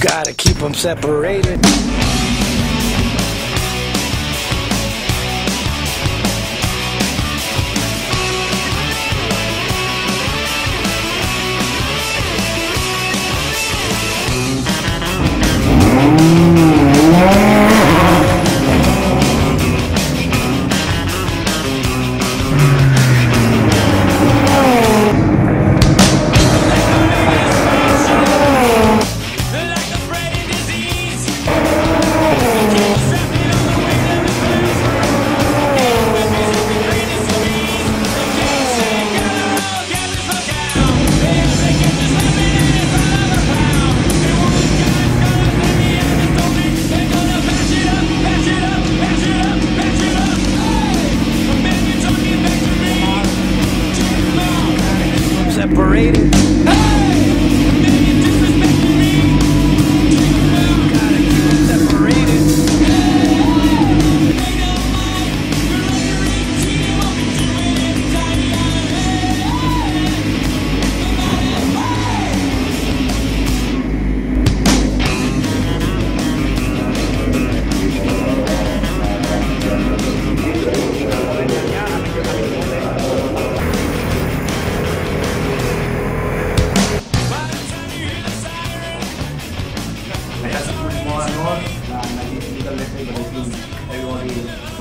You gotta keep them separated.